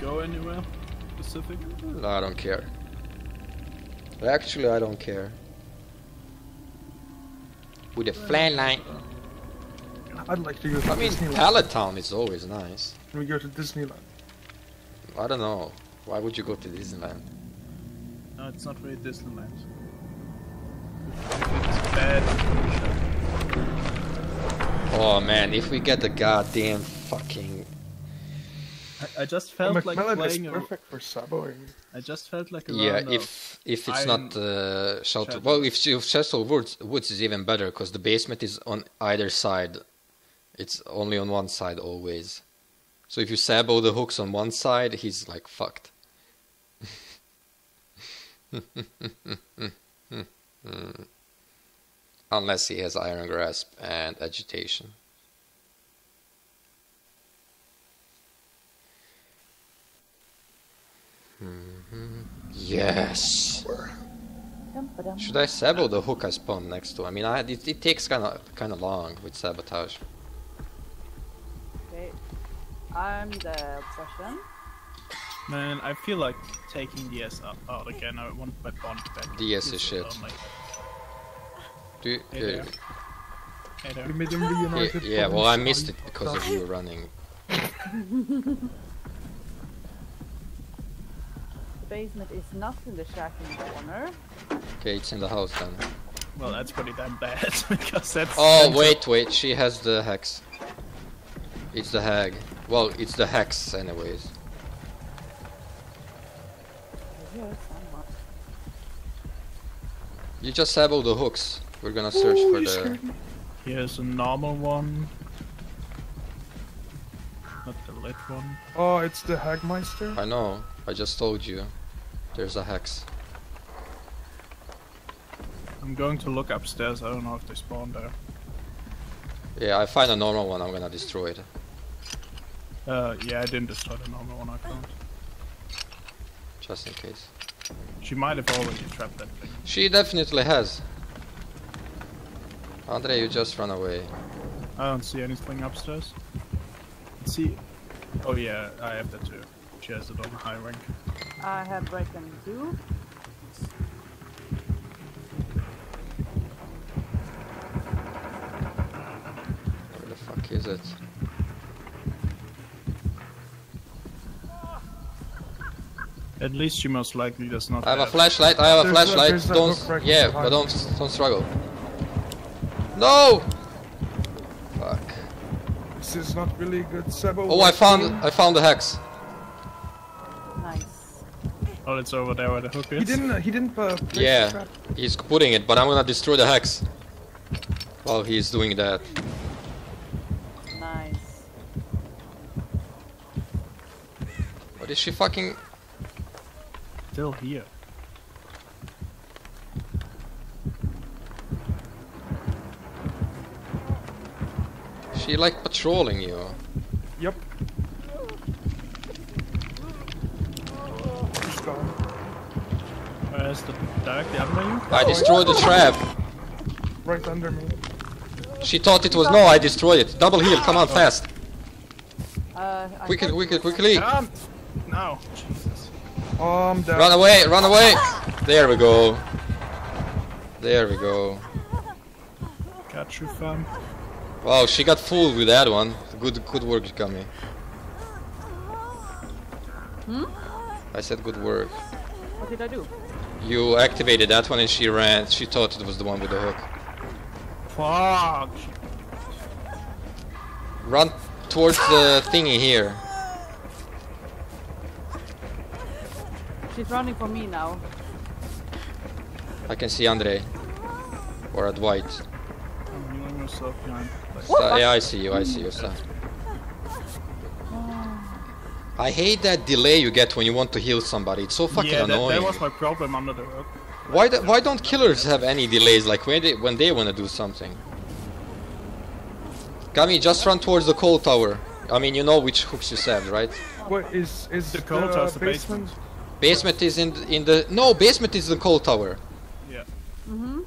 go anywhere specific? No, I don't care. Actually, I don't care. With a flat line. I'd like to go to I mean, Disneyland. Palatown is always nice. Can we go to Disneyland. I don't know. Why would you go to Disneyland? No, it's not really Disneyland. It's bad. Oh man, if we get the goddamn fucking. I, I just The felt like MacMillan is playing. A, perfect for saboing. I just felt like a Yeah, if if it's Iron not uh, shelter. Shelter. Well, if, you if Shelter Woods, Woods is even better because the basement is on either side. It's only on one side always. So if you sabo the hooks on one side, he's like fucked. Unless he has iron grasp and agitation. Yes. Should I sabo the hook I spawned next to? I mean, I, it, it takes kind of kind of long with sabotage. Okay. I'm the obsession. Man, I feel like taking the S out, out again. I want my bond back. DS is shit. lonely. Do you, Hey there. Hey there. We made them yeah, reunited. yeah, from well, I missed it because of you running. basement is not in the shack in the corner. Okay, it's in the house then. Well, that's pretty damn bad because that's. Oh wait, wait, she has the hex. It's the hag. Well, it's the hex anyways. You just have all the hooks. We're gonna search Ooh, for the. Here's a normal one. Not the lit one. Oh, it's the Hagmeister. I know. I just told you. There's a hex. I'm going to look upstairs. I don't know if they spawn there. Yeah, I find a normal one. I'm gonna destroy it. Uh, yeah, I didn't destroy the normal one I found. Just in case. She might have already trapped that thing. She definitely has. Andre, you just run away. I don't see anything upstairs. See? Oh yeah, I have that too. She has it on high rank. I have broken two. Where the fuck is it? At least she most likely does not I have a flashlight. I have a There's a- flashlight. a don't. hook yeah, behind but don't don't struggle. No. Fuck. This is not really good sabo. Oh, I found I found the hex. Nice. Oh, it's over there where the hook is. He didn't. Uh, he didn't. Uh, Yeah, he's putting it, but I'm gonna destroy the hex. While he's doing that. Nice. What is she fucking? Still here. She like patrolling you. Yep. He's gone. Where's the directly under you? I destroyed the trap. Right under me. She thought it was no. I destroyed it. Double heal. Come on, fast. Uh, I Quickly, thought quickly, quickly. Come! No! Jesus. Oh, I'm down. Run away! Run away! There we go. There we go. Got you, fam. Wow, she got fooled with that one. Good, good work, Gummy. Hmm? I said good work. What did I do? You activated that one and she ran. She thought it was the one with the hook. Fuck! Run towards the thingy here. She's running for me now. I can see Andre. Or at White. I'm healing myself behind. Like, yeah, I see you. I see you. Sta. I hate that delay you get when you want to heal somebody. It's so fucking yeah, that, annoying. that was my problem under the hook. Why do, why don't killers have any delays like when they when they want to do something? Gami, just run towards the coal tower. I mean, you know which hooks you said, right? What is is The the, coal tower's the basement? basement. Basement is in the, in the no basement is the coal tower. Yeah. Mm-hmm.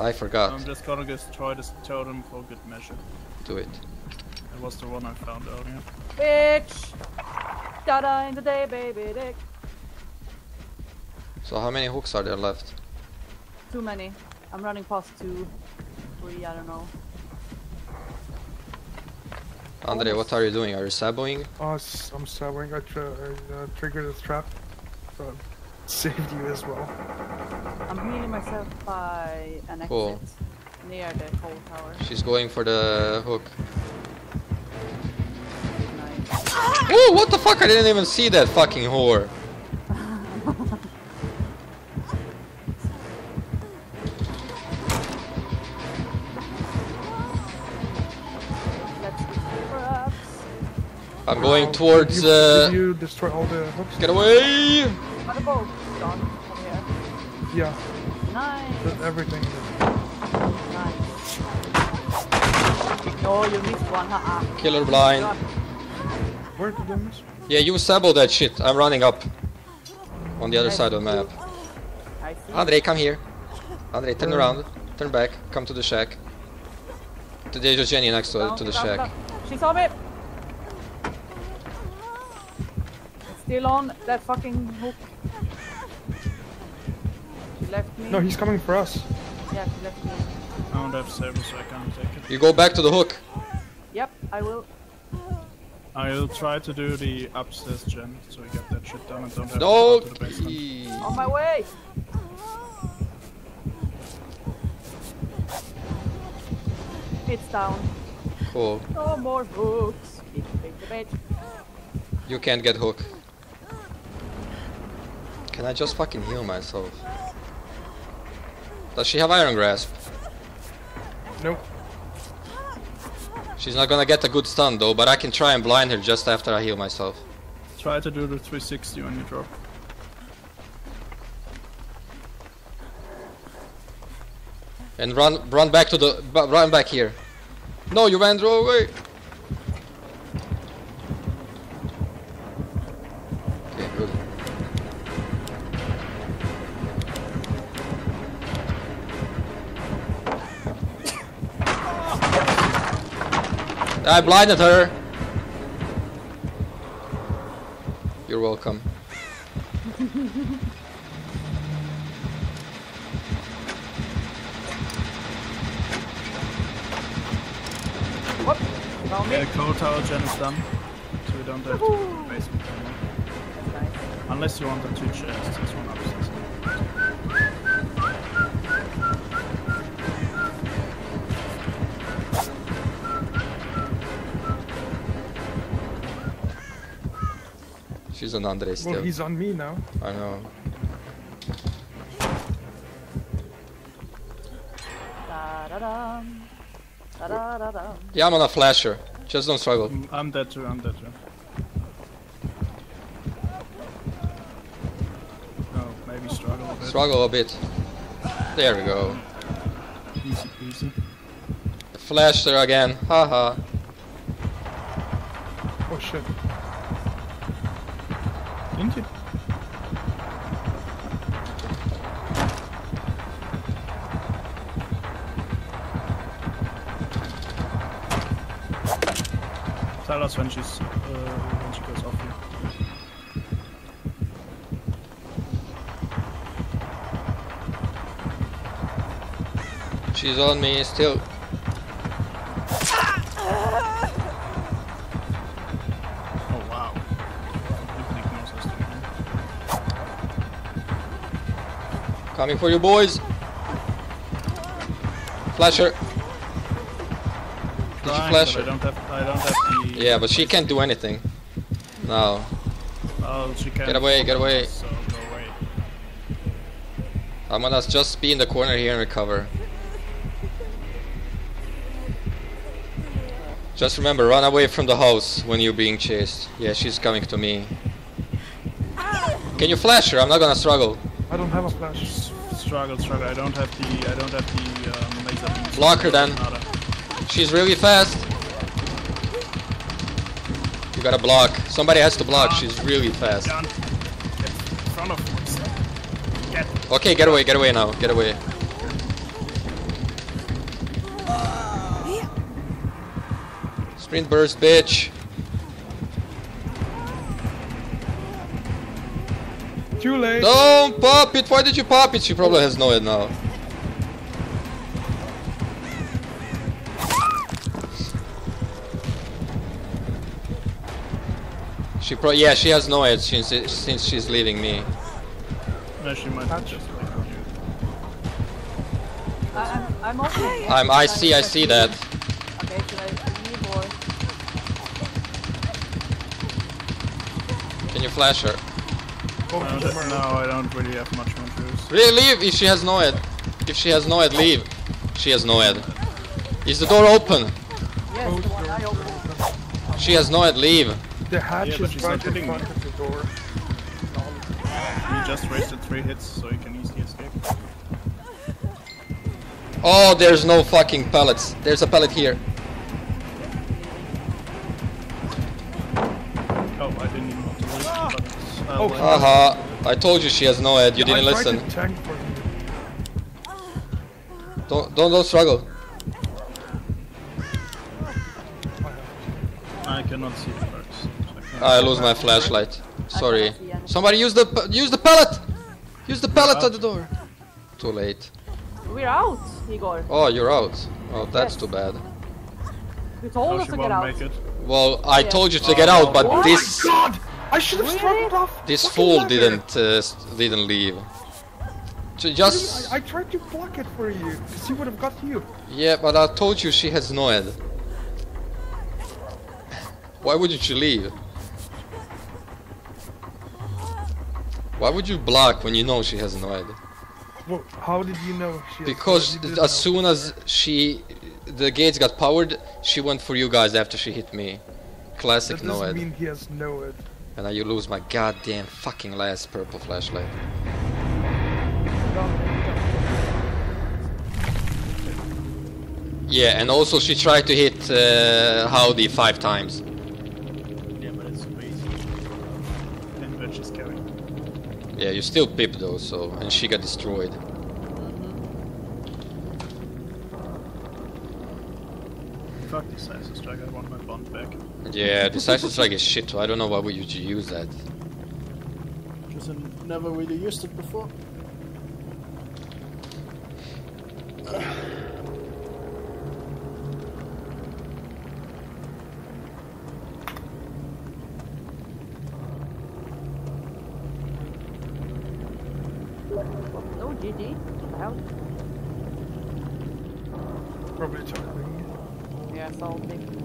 I forgot. I'm just gonna destroy this totem for good measure. Do it. It was the one I found earlier. Bitch! Da-da in the day, baby dick. So how many hooks are there left? Too many. I'm running past two, three, I don't know. Andre, what are you doing? Are you saboing? Oh, I'm sorry. I, tr- I uh, triggered a trap. So saved you as well. I'm healing myself by an exit Cool. near the coal tower. She's going for the hook. Nice. Oh, what the fuck? I didn't even see that fucking whore. I'm going Wow. towards. Did you, Uh, did you destroy all the hooks? get away! Got a boat done over here. Yeah, Nice. did everything. Nice. Oh, you missed one. Ha Killer blind. Where did I miss? Yeah, you sabo that shit. I'm running up. On the other side of the map. I. Andre, come here. Andre, turn uh. around. Turn back. Come to the shack. To the Jenny next to, Down, to the down, shack. down. She saw me. Still on that fucking hook. She left me. No, he's coming for us. Yeah, she left me. I don't have saber, so I can't take it. You go back to the hook. Yep, I will. I'll try to do the upstairs gen, so we get that shit done and don't have No! to go to the basement. On my way. It's down. Cool. No more hooks. You can't get hook. Can I just fucking heal myself? Does she have iron grasp? Nope. She's not gonna get a good stun though, but I can try and blind her just after I heal myself. Try to do the 360 when you drop. And run run back to the run back here. No, you ran through away. Okay, I blinded her. You're welcome. Whoop. Found me. Yeah, coal tower gen is done, so we don't have to go to the basement anymore. Nice. Unless you want the two chests, there's one upstairs. She's on Andre still. Well, he's on me now. I know. Yeah, I'm on a flasher. Just don't struggle. Mm, I'm dead too, I'm dead too. Oh, maybe struggle a bit. Struggle a bit. There we go. Easy peasy. Flashed her again. Haha. Oh shit. Didn't? Tell us when she's uh, when she goes off here. She's on me still. Coming for you, boys. Flasher. Did you flash but I her? don't have I don't have the Yeah, but she can't do anything. No. Oh she can't Get away, get away. So go away. I'm gonna just be in the corner here and recover. Just remember, run away from the house when you're being chased. Yeah, she's coming to me. Can you flash her? I'm not gonna struggle. I don't have a flash. Struggle, struggle. I don't have the I don't have the um, laser. Block her then. She's really fast. You gotta block. Somebody has to block. She's really fast. Gun. Get in front of us. Get. Okay, get away, get away now. Get away. Sprint burst, bitch. Too late. Don't pop it! Why did you pop it? She probably has NOED now. She pro yeah, she has NOED since since she's leaving me. No, she might Touch. just like you. I, I'm, I'm okay. I'm I see I see that. Okay, should I leave or? Can you flash her? No, she's that- no, I don't really have much more. Really leave if she has NOED. If she has NOED, leave. She has NOED. Is the door open? Yes, the one I opened. She has NOED, leave. The hatch Yeah, is she's right in front of the door. You just wasted three hits, so you can easily escape. Oh, there's no fucking pellets. There's a pellet here. Oh, I didn't even Oh, let- Haha. I told you she has NOED. You didn't I listen. to tank for you. Don't don't don't struggle. I cannot see the perks. so can't- ah, I lose my flashlight. Sorry. Somebody use the use the pellet. Use the pellet at the door. Too late. We're out, Igor. Oh, you're out. Oh, that's Yes. too bad. You told Oh, us to get won't out. it. Well, I Yeah. told you to get out, oh, but Oh this my god! I should have Really? struggled off. this fucking fool didn't uh, didn't leave. Ju- Just I, I tried to block it for you, because he would have got you. yeah, but I told you she has NOED. Why wouldn't you leave? Why would you block when you know she has NOED? Well, how did you know she? Because you didn't as know. soon as she, the gates got powered, she went for you guys after she hit me. Classic That no doesn't head. mean he has no it. And now you lose my goddamn fucking last purple flashlight. Yeah, and also she tried to hit uh, Howdy five times. Yeah, but it's easier. And she's carrying. Yeah, you still pip though, so and she got destroyed. Fuck this Isis strike, I want my bond back. Yeah, decisive strike is shit. So I don't know why would you use that. Because I never really used it before. Oh, GG. Wow. Probably charging. Yeah, salty.